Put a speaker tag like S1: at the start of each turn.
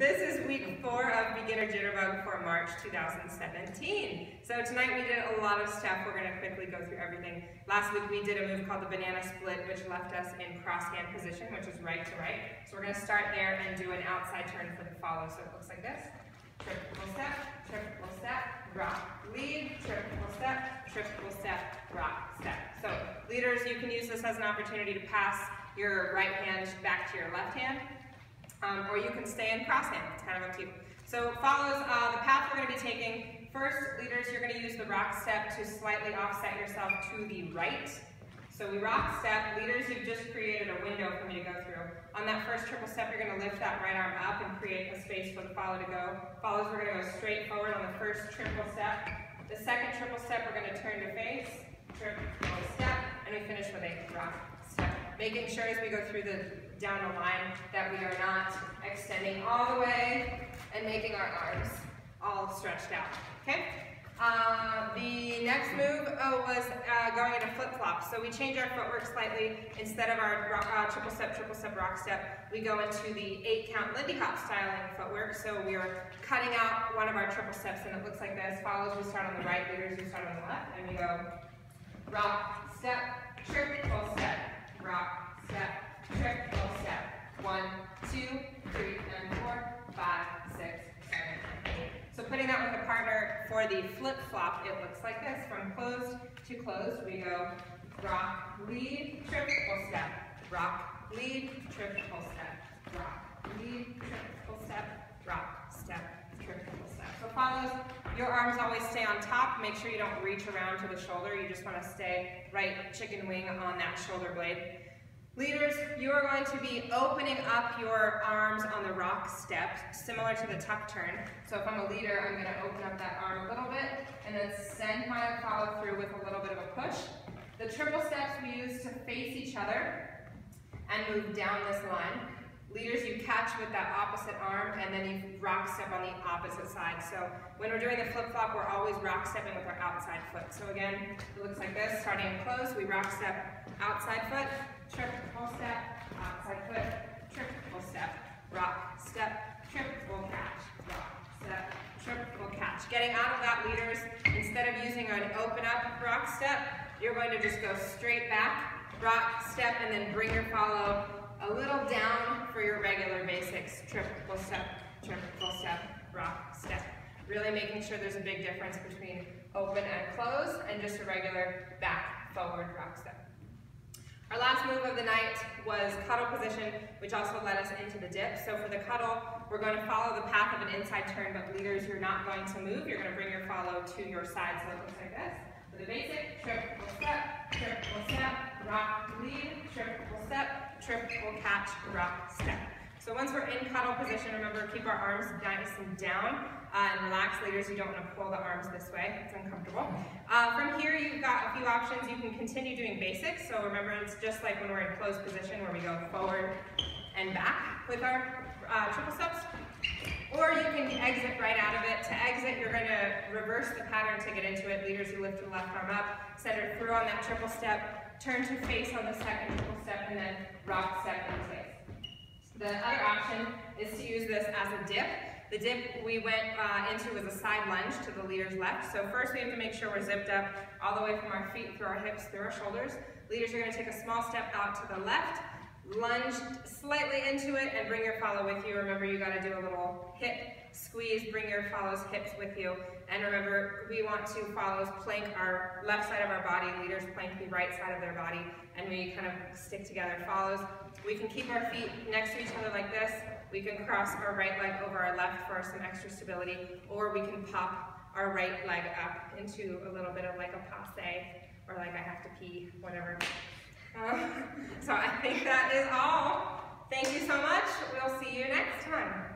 S1: This is week four of Beginner Jitterbug for March 2017. So tonight we did a lot of stuff. We're going to quickly go through everything. Last week we did a move called the banana split, which left us in cross hand position, which is right to right. So we're going to start there and do an outside turn for the follow. So it looks like this. Triple step, triple step, rock, lead, triple step, triple step, rock, step. So leaders, you can use this as an opportunity to pass your right hand back to your left hand um, or you can stay in crosshand. It's kind of up to you. So follows uh, the path we're going to be taking. First, leaders, you're going to use the rock step to slightly offset yourself to the right. So we rock step. Leaders, you've just created a window for me to go through. On that first triple step, you're going to lift that right arm up and create a space for the follow to go. Follows, we're going to go straight forward on the first triple step. The second triple step, we're going to turn to face, triple step, and we finish with a rock. Making sure as we go through the down a line that we are not extending all the way and making our arms all stretched out, okay? Uh, the next move oh, was uh, going into flip-flop. So we change our footwork slightly. Instead of our uh, triple step, triple step, rock step, we go into the eight count Lindy Hop styling footwork. So we are cutting out one of our triple steps and it looks like this. Follows, we start on the right, leaders, we start on the left, and we go rock, step, triple step, rock, step, triple step. One, two, three, and four, five, six, seven, eight. So putting that with a partner for the flip-flop, it looks like this. From closed to closed, we go rock, lead, triple step, rock, lead, triple step, rock, lead, triple step, rock, step, triple step. So follows, your arms always stay on top. Make sure you don't reach around to the shoulder. You just want to stay right chicken wing on that shoulder blade. Leaders, you are going to be opening up your arms on the rock step, similar to the tuck turn. So if I'm a leader, I'm going to open up that arm a little bit and then send my follow through with a little bit of a push. The triple steps we use to face each other and move down this line. Leaders, you catch with that opposite arm and then you rock step on the opposite side. So when we're doing the flip-flop, we're always rock stepping with our outside foot. So again, it looks like this, starting in close, we rock step outside foot, triple step, outside foot, triple step, rock, step, triple catch, rock, step, triple catch. Getting out of that, leaders, instead of using an open up rock step, you're going to just go straight back, rock, step, and then bring your follow a little down for your regular basics, triple step, triple step, rock, step. Really making sure there's a big difference between open and close and just a regular back, forward, rock, step. Our last move of the night was cuddle position, which also led us into the dip. So for the cuddle, we're going to follow the path of an inside turn, but leaders, you're not going to move. You're going to bring your follow to your side, so it looks like this. For the basic, triple step, triple step, rock, lead, triple step, triple catch, rock, step. So once we're in cuddle position, remember keep our arms nice and down uh, and relax. Leaders, you don't want to pull the arms this way. It's uncomfortable. Uh, from here, you've got a few options. You can continue doing basics. So remember, it's just like when we're in closed position where we go forward and back with our uh, triple steps. Or exit right out of it. To exit, you're going to reverse the pattern to get into it. Leaders, you lift your left arm up, center through on that triple step, turn to face on the second triple step, and then rock step into place. The other option is to use this as a dip. The dip we went uh, into was a side lunge to the leader's left. So first we have to make sure we're zipped up all the way from our feet through our hips, through our shoulders. Leaders, you're gonna take a small step out to the left, lunge slightly into it, and bring your follow with you. Remember, you gotta do a little hip squeeze, bring your follows hips with you. And remember, we want to follows plank our left side of our body, leaders plank the right side of their body, and we kind of stick together. Follows, we can keep our feet next to each other like this. We can cross our right leg over our left for some extra stability, or we can pop our right leg up into a little bit of like a passe, or like I have to pee, whatever. Think that is all. Thank you so much. We'll see you next time.